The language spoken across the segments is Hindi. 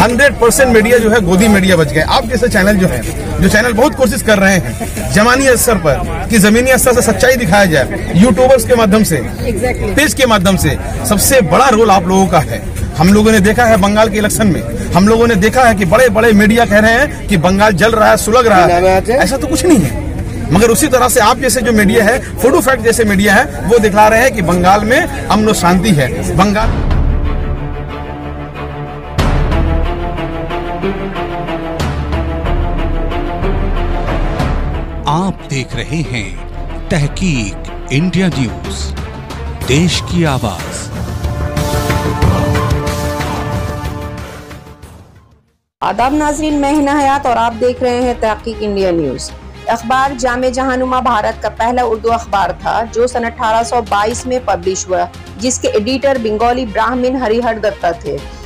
हंड्रेड परसेंट मीडिया जो है गोदी मीडिया बच गए। आप जैसे चैनल जो है जो चैनल बहुत कोशिश कर रहे हैं जमानी स्तर पर कि जमीनी स्तर से सच्चाई दिखाया जाए यूट्यूबर्स के माध्यम से पेज के माध्यम से सबसे बड़ा रोल आप लोगों का है। हम लोगों ने देखा है बंगाल के इलेक्शन में। हम लोगों ने देखा है कि बड़े बड़े मीडिया कह रहे हैं कि बंगाल जल रहा है सुलग रहा है। ऐसा तो कुछ नहीं है। मगर उसी तरह से आप जैसे जो मीडिया है फ़ोटो फैक्ट जैसे मीडिया है वो दिखला रहे हैं कि बंगाल में अमन शांति है। बंगाल आप देख रहे हैं तहकीक इंडिया न्यूज़, देश की आवाज़। आदाब नाजरीन, मैं हिना हयात और आप देख रहे हैं तहकीक इंडिया न्यूज़। अखबार जाम जहानुमा भारत का पहला उर्दू अखबार था, जो सन 1822 में पब्लिश हुआ, जिसके एडिटर बंगाली ब्राह्मण हरिहर दत्ता थे।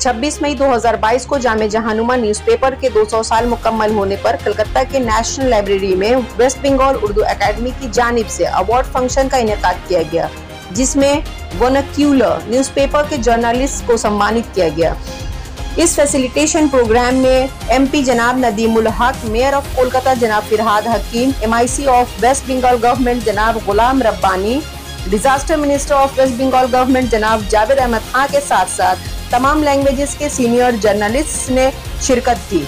26 मई 2022 को जामे जहानुमा न्यूज़पेपर के 200 साल मुकम्मल होने पर कलकत्ता के नेशनल लाइब्रेरी में वेस्ट बंगाल उर्दू एकेडमी की जानिब से अवार्ड फ़ंक्शन का इनका किया गया, जिसमें वनक्यूलर न्यूज़पेपर के जर्नलिस्ट को सम्मानित किया गया। इस फैसिलिटेशन प्रोग्राम में एमपी जनाब नदीमुल हक मेयर ऑफ़ कोलकाता जनाब Firhad Hakim MIC of West Bengal government जनाब Ghulam Rabbani disaster minister of West Bengal government जनाब जावेद अहमद खान के साथ साथ तमाम लैंग्वेजेस के सीनियर जर्नलिस्ट ने शिरकत की।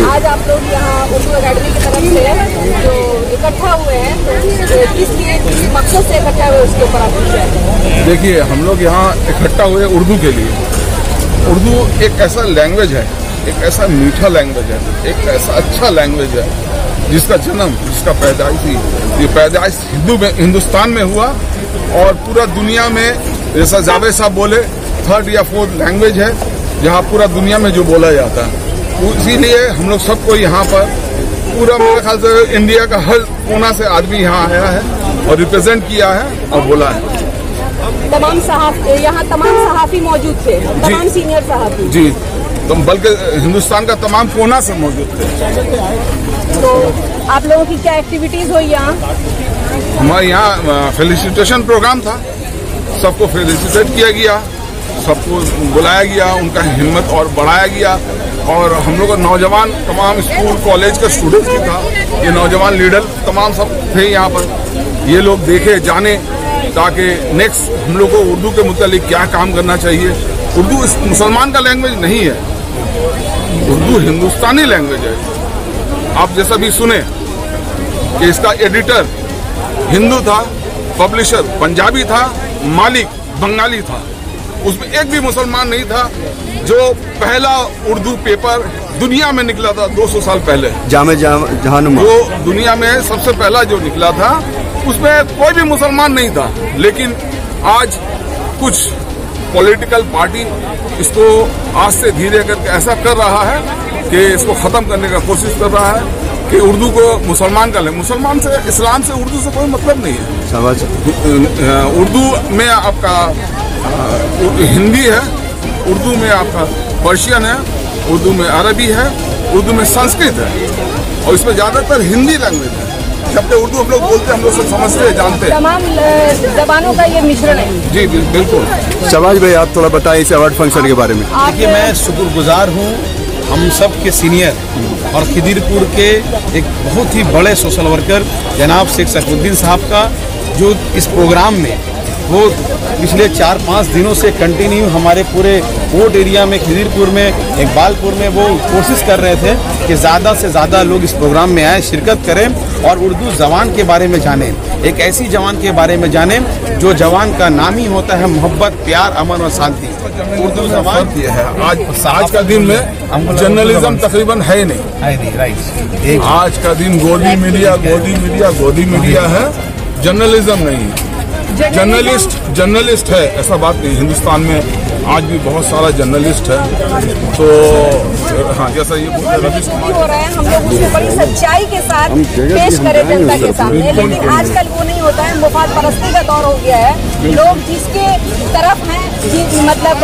आज आप लोग यहाँ उर्दू अकेडमी की तरफ़ से जो इकट्ठा हुए हैं तो किस लिए किस मकसद से इकट्ठा हुए उसके ऊपर आप देखिए हम लोग यहाँ इकट्ठा हुए उर्दू के लिए। उर्दू एक ऐसा लैंग्वेज है एक ऐसा मीठा लैंग्वेज है एक ऐसा अच्छा लैंग्वेज है जिसका जन्म जिसका पैदाइशी ये पैदाइश हिंदू में हिंदुस्तान में हुआ और पूरा दुनिया में जैसा जावेद साहब बोले थर्ड या फोर्थ लैंग्वेज है जहाँ पूरा दुनिया में जो बोला जाता है। इसीलिए हम लोग सबको यहाँ पर पूरा मेरे ख्याल से इंडिया का हर कोना से आदमी यहाँ आया है और रिप्रेजेंट किया है और बोला है। तमाम सहाफ यहाँ तमाम सहाफी मौजूद थे तमाम सीनियर सहाफी। जी तो बल्कि हिंदुस्तान का तमाम कोना से मौजूद थे। तो आप लोगों की क्या एक्टिविटीज़ हुई यहाँ? हमारे यहाँ फेलिसिटेशन प्रोग्राम था। सबको फेलिसिटेट किया गया। सबको बुलाया गया, उनका हिम्मत और बढ़ाया गया। और हम लोग का नौजवान तमाम स्कूल, कॉलेज का स्टूडेंट्स भी था। ये नौजवान लीडर तमाम सब थे यहाँ पर। ये लोग देखे, जाने, ताकि नेक्स्ट हम लोग को उर्दू के मुतालिक क्या काम करना चाहिए। उर्दू मुसलमान का लैंग्वेज नहीं है। उर्दू हिंदुस्तानी लैंग्वेज है। आप जैसा भी सुने कि इसका एडिटर हिंदू था पब्लिशर पंजाबी था, मालिक बंगाली था। उसमें एक भी मुसलमान नहीं था जो पहला उर्दू पेपर दुनिया में निकला था 200 साल पहले। जामे जहानुमा। जो दुनिया में सबसे पहला जो निकला था उसमें कोई भी मुसलमान नहीं था। लेकिन आज कुछ पॉलिटिकल पार्टी इसको आज से धीरे करके ऐसा कर रहा है कि इसको खत्म करने का कोशिश कर रहा है कि उर्दू को मुसलमान का ले। मुसलमान से इस्लाम से उर्दू से कोई मतलब नहीं है। समझ उर्दू में आपका हिंदी है उर्दू में आपका पर्शियन है उर्दू में अरबी है उर्दू में संस्कृत है। और इसमें ज़्यादातर हिंदी लैंग्वेज है। जबकि उर्दू हम लोग बोलते हैं हम लोग सब समझते हैं जानते हैं। तमाम जबानों का ये मिश्रण है। जी बिल- बिल्कुल। शबाज भाई आप थोड़ा बताएँ इस अवार्ड फ़ंक्शन के बारे में। देखिए मैं शुक्रगुजार हूँ हम सब के सीनियर और खिदिरपुर के एक बहुत ही बड़े सोशल वर्कर जनाब शेख सफरुद्दीन साहब का जो इस प्रोग्राम में वो पिछले चार पाँच दिनों से कंटिन्यू हमारे पूरे कोर्ट एरिया में खिदिरपुर में इकबालपुर में वो कोशिश कर रहे थे कि ज़्यादा से ज़्यादा लोग इस प्रोग्राम में आए शिरकत करें और उर्दू जबान के बारे में जानें। एक ऐसी जवान के बारे में जानें जो जवान का नाम ही होता है मोहब्बत प्यार अमन और शांति। उर्दू जबान ये है। आज आज का दिन में जर्नलिज्म तकरीबन है नहीं। है आज का दिन गोदी मीडिया गोदी मीडिया गोदी मीडिया है। जर्नलिज्म नहीं है। जर्नलिस्ट जर्नलिस्ट है ऐसा बात नहीं हिंदुस्तान में आज भी बहुत सारा जर्नलिस्ट है। तो हाँ जैसा ये बोल रहे हैं, रवीश कुमार। हो रहा है हम लोग उसको बड़ी सच्चाई के साथ पेश करें जनता के सामने लेकिन आजकल वो नहीं होता है मुफाद परस्ती का दौर हो गया है। लोग जिसके तरफ़ हैं मतलब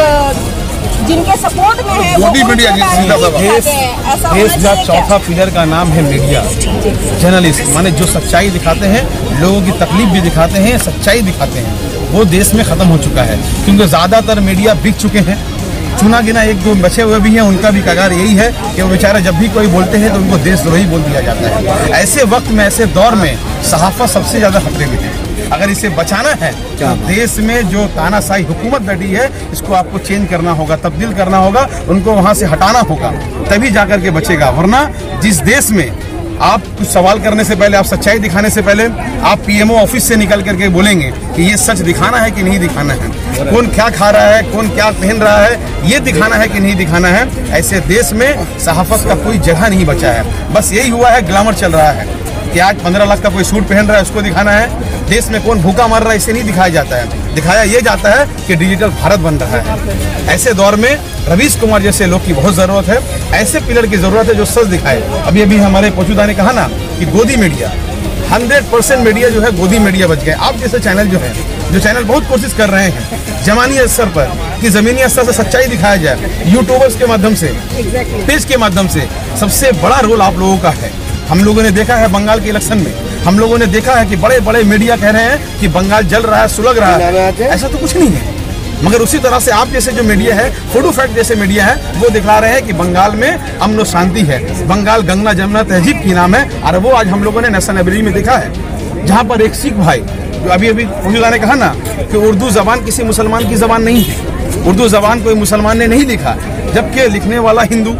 जिनके सपोर्ट में है वो मोदी मीडिया देश का चौथा पिलर का नाम है मीडिया जर्नलिस्ट माने जो सच्चाई दिखाते हैं लोगों की तकलीफ़ भी दिखाते हैं सच्चाई दिखाते हैं। वो देश में खत्म हो चुका है। क्योंकि ज़्यादातर मीडिया बिक चुके हैं। चुना गिना एक दो बचे हुए भी हैं उनका भी कगार यही है कि वो बेचारा जब भी कोई बोलते हैं तो उनको देशद्रोही बोल दिया जाता है। ऐसे वक्त में ऐसे दौर में सहाफत सबसे ज़्यादा खतरे में है। अगर इसे बचाना है तो देश में जो तानाशाही हुकूमत बैठी है इसको आपको चेंज करना होगा तब्दील करना होगा उनको वहाँ से हटाना होगा तभी जाकर के बचेगा। वरना जिस देश में आप कुछ सवाल करने से पहले, आप सच्चाई दिखाने से पहले, आप पीएमओ ऑफ़िस से निकल करके बोलेंगे कि ये सच दिखाना है कि नहीं दिखाना है। कौन क्या खा रहा है, कौन क्या पहन रहा है, ये दिखाना है कि नहीं दिखाना है। ऐसे देश में सहाफत का कोई जगह नहीं बचा है। बस यही हुआ है, ग्लामर चल रहा है। कि आज पंद्रह लाख का कोई सूट पहन रहा है उसको दिखाना है। देश में कौन भूखा मर रहा है इसे नहीं दिखाया जाता है। दिखाया ये जाता है कि डिजिटल भारत बन रहा है। ऐसे दौर में रवीश कुमार जैसे लोग की बहुत ज़रूरत है। ऐसे पिलर की ज़रूरत है जो सच दिखाए। अभी अभी हमारे पोचुदा ने कहा ना कि गोदी मीडिया। हंड्रेड परसेंट मीडिया जो है गोदी मीडिया बच गए। आप जैसे चैनल जो है जो चैनल बहुत कोशिश कर रहे हैं जमानी स्तर पर कि जमीनी स्तर से सच्चाई दिखाया जाए यूट्यूबर्स के माध्यम से पेज के माध्यम से सबसे बड़ा रोल आप लोगों का है। हम लोगों ने देखा है बंगाल के इलेक्शन में। हम लोगों ने देखा है कि बड़े बड़े मीडिया कह रहे हैं कि बंगाल जल रहा है सुलग रहा है। ऐसा तो कुछ नहीं है। मगर उसी तरह से आप जैसे जो मीडिया है फ़ोटो फैक्ट जैसे मीडिया है वो दिखला रहे हैं कि बंगाल में अमन शांति है। बंगाल गंगा जमुना तहजीब की नाम है और वो आज हम लोगों ने नेशनल लाइब्रेरी में देखा है जहाँ पर एक सिख भाई जो अभी अभी फुजुला ने कहा ना कि उर्दू जबान किसी मुसलमान की जबान नहीं है। उर्दू जबान कोई मुसलमान ने नहीं लिखा जबकि लिखने वाला हिंदू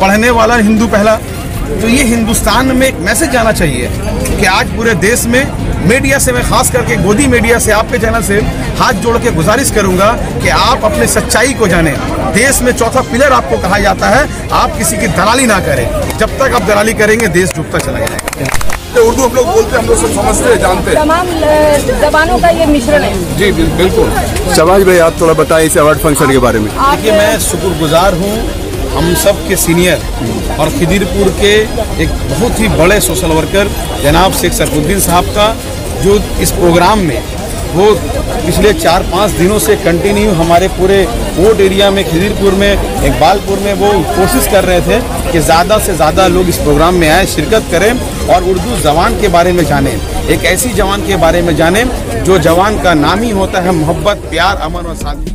पढ़ने वाला हिंदू पहला तो ये हिंदुस्तान में एक मैसेज जाना चाहिए कि आज पूरे देश में मीडिया से मैं खास करके गोदी मीडिया से आपके चैनल से हाथ जोड़ के गुजारिश करूँगा कि आप अपने सच्चाई को जानें। देश में चौथा पिलर आपको कहा जाता है आप किसी की दलाली ना करें। जब तक आप दलाली करेंगे देश डूबता चला जाएगा। तो उर्दू हम लोग बोलते हैं हम लोग सब समझते हैं जानते हैं। तमाम जबानों का ये मिश्रण है। जी बिल्कुल। शबाज भाई आप थोड़ा बताएँ इस अवार्ड फ़ंक्शन के बारे में। देखिए मैं शुक्रगुजार हूँ हम सब के सीनियर और खिदिरपुर के एक बहुत ही बड़े सोशल वर्कर जनाब शेख सरफुद्दीन साहब का, जो इस प्रोग्राम में वो पिछले चार पाँच दिनों से कंटिन्यू हमारे पूरे कोर्ट एरिया में, खिदिरपुर में, इकबालपुर में वो कोशिश कर रहे थे कि ज़्यादा से ज़्यादा लोग इस प्रोग्राम में आए, शिरकत करें और उर्दू जबान के बारे में जानें। एक ऐसी जवान के बारे में जानें जो जवान का नाम ही होता है मोहब्बत, प्यार, अमन और शांति।